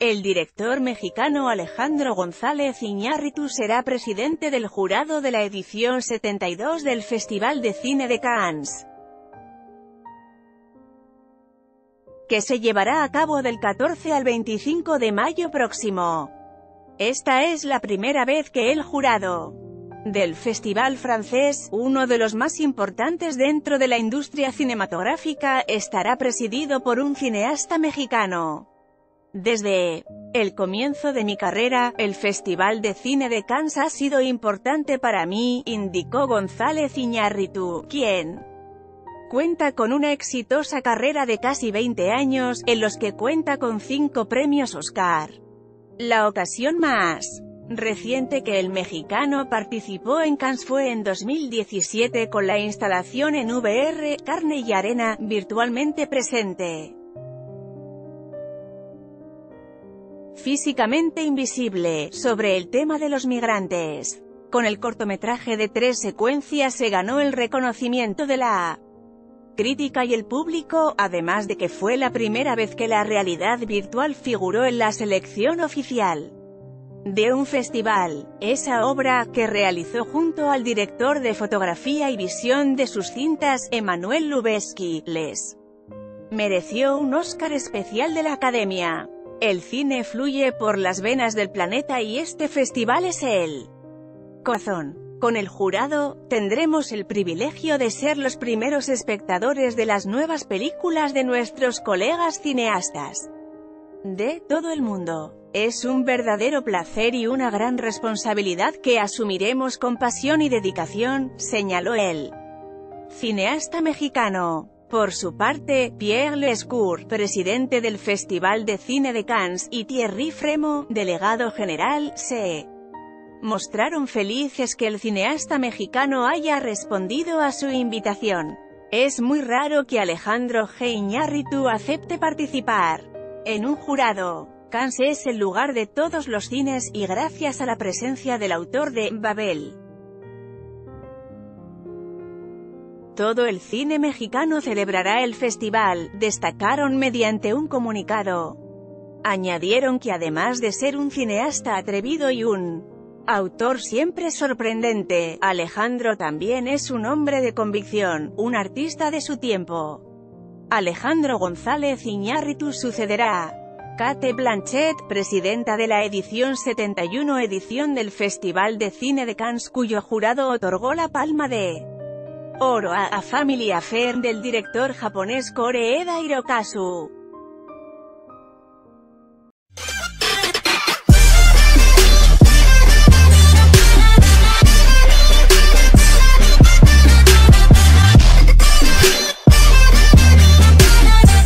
El director mexicano Alejandro González Iñárritu será presidente del jurado de la edición 72 del Festival de Cine de Cannes. que se llevará a cabo del 14 al 25 de mayo próximo. Esta es la primera vez que el jurado del Festival francés, uno de los más importantes dentro de la industria cinematográfica, estará presidido por un cineasta mexicano. Desde el comienzo de mi carrera, el Festival de Cine de Cannes ha sido importante para mí, indicó González Iñárritu, quien cuenta con una exitosa carrera de casi 20 años, en los que cuenta con cinco premios Oscar. La ocasión más reciente que el mexicano participó en Cannes fue en 2017 con la instalación en VR, Carne y Arena, virtualmente presente. Físicamente invisible, sobre el tema de los migrantes. Con el cortometraje de tres secuencias se ganó el reconocimiento de la crítica y el público, además de que fue la primera vez que la realidad virtual figuró en la selección oficial de un festival. Esa obra, que realizó junto al director de fotografía y visión de sus cintas, Emanuel Lubezki, les mereció un Oscar especial de la Academia. El cine fluye por las venas del planeta y este festival es el corazón. Con el jurado, tendremos el privilegio de ser los primeros espectadores de las nuevas películas de nuestros colegas cineastas de todo el mundo. Es un verdadero placer y una gran responsabilidad que asumiremos con pasión y dedicación, señaló el cineasta mexicano. Por su parte, Pierre Lescourt, presidente del Festival de Cine de Cannes, y Thierry Fremo, delegado general, se mostraron felices que el cineasta mexicano haya respondido a su invitación. Es muy raro que Alejandro G. Iñárritu acepte participar en un jurado. Cannes es el lugar de todos los cines, y gracias a la presencia del autor de Babel. Todo el cine mexicano celebrará el festival, destacaron mediante un comunicado. Añadieron que además de ser un cineasta atrevido y un autor siempre sorprendente, Alejandro también es un hombre de convicción, un artista de su tiempo. Alejandro González Iñárritu sucederá Kate Blanchett, presidenta de la edición 71 edición del Festival de Cine de Cannes cuyo jurado otorgó la palma de oro a, a Family Affair del director japonés Koreeda Hirokazu.